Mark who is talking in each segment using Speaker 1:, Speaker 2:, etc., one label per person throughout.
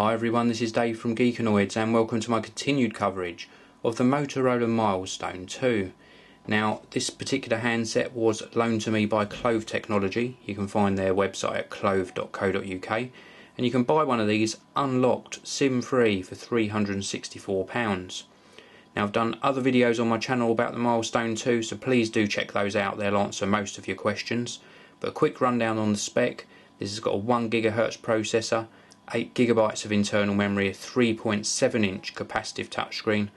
Speaker 1: Hi everyone, this is Dave from Geekanoids and welcome to my continued coverage of the Motorola Milestone 2. Now, this particular handset was loaned to me by Clove Technology. You can find their website at clove.co.uk and you can buy one of these unlocked, SIM-free for £364. Now, I've done other videos on my channel about the Milestone 2, so please do check those out. They'll answer most of your questions. But a quick rundown on the spec. This has got a 1GHz processor, 8 gigabytes of internal memory, a 3.7 inch capacitive touchscreen,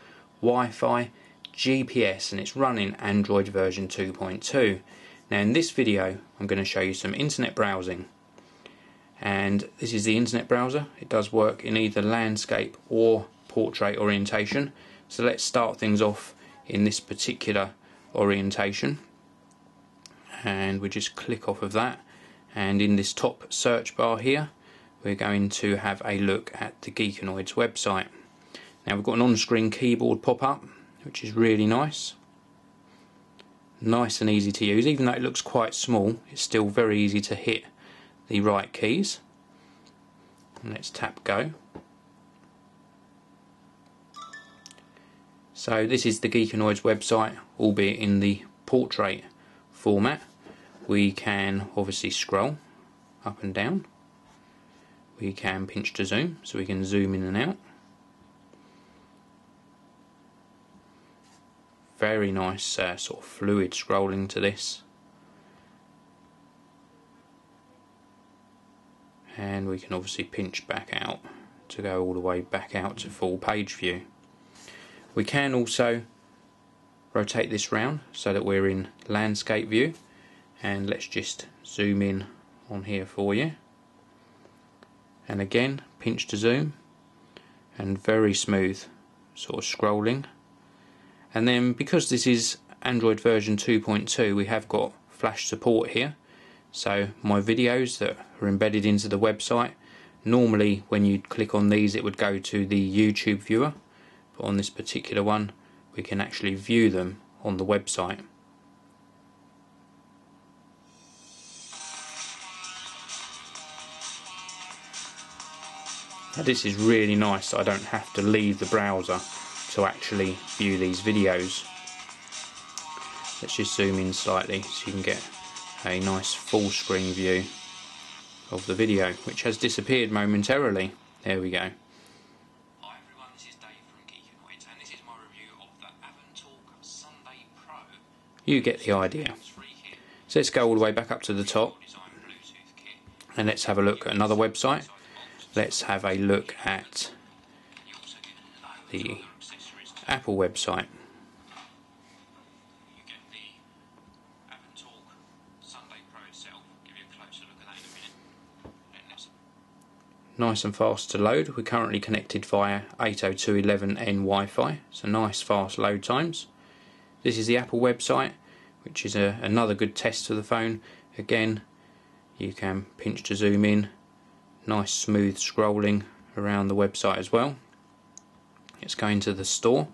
Speaker 1: Wi-Fi, GPS and it's running Android version 2.2. Now in this video I'm going to show you some internet browsing and this is the internet browser. It does work in either landscape or portrait orientation so let's start things off in this particular orientation and we just click off of that and in this top search bar here we're going to have a look at the Geekanoids website. Now we've got an on-screen keyboard pop-up which is really nice. Nice and easy to use, even though it looks quite small it's still very easy to hit the right keys. let's tap go. So this is the Geekanoids website, albeit in the portrait format. We can obviously scroll up and down we can pinch to zoom so we can zoom in and out. Very nice uh, sort of fluid scrolling to this. And we can obviously pinch back out to go all the way back out to full page view. We can also rotate this round so that we're in landscape view. And let's just zoom in on here for you and again pinch to zoom. And very smooth sort of scrolling. And then because this is Android version 2.2 we have got flash support here. So my videos that are embedded into the website normally when you click on these it would go to the YouTube viewer. But on this particular one we can actually view them on the website Now this is really nice, so I don't have to leave the browser to actually view these videos. Let's just zoom in slightly so you can get a nice full screen view of the video, which has disappeared momentarily. There we go. Hi everyone, this is Dave from Geekanoids and this is my review of the Avantalk Sunday Pro. You get the idea. So let's go all the way back up to the top and let's have a look at another website let's have a look at the Apple website. Nice and fast to load. We're currently connected via 802.11n Wi-Fi, so nice fast load times. This is the Apple website, which is a, another good test for the phone. Again, you can pinch to zoom in nice smooth scrolling around the website as well. It's going to the store,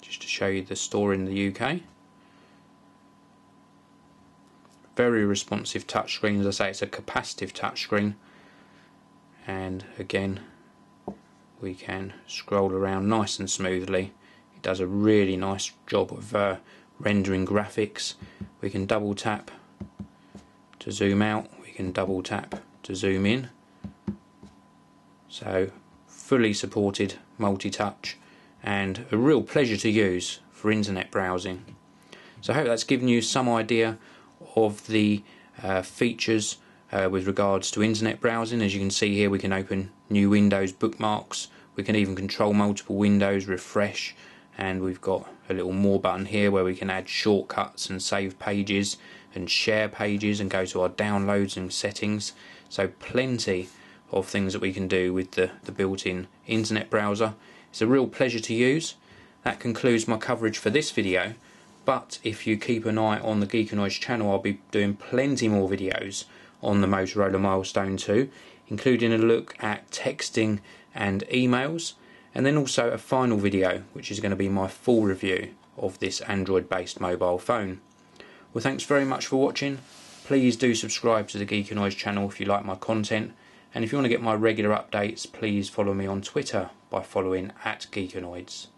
Speaker 1: just to show you the store in the UK. Very responsive touchscreen, as I say it's a capacitive touchscreen and again we can scroll around nice and smoothly. It does a really nice job of uh, rendering graphics. We can double tap to zoom out, we can double tap to zoom in so fully supported multi-touch and a real pleasure to use for internet browsing. So I hope that's given you some idea of the uh, features uh, with regards to internet browsing. As you can see here we can open new windows, bookmarks, we can even control multiple windows, refresh and we've got a little more button here where we can add shortcuts and save pages and share pages and go to our downloads and settings. So plenty of things that we can do with the, the built-in internet browser. It's a real pleasure to use. That concludes my coverage for this video but if you keep an eye on the Geekanoids channel I'll be doing plenty more videos on the Motorola Milestone 2 including a look at texting and emails and then also a final video which is going to be my full review of this Android based mobile phone. Well thanks very much for watching. Please do subscribe to the Geekanoids channel if you like my content And if you want to get my regular updates, please follow me on Twitter by following at Geekanoids.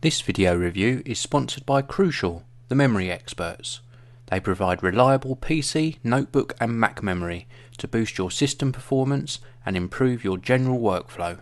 Speaker 1: This video review is sponsored by Crucial, the memory experts. They provide reliable PC, notebook, and Mac memory to boost your system performance and improve your general workflow.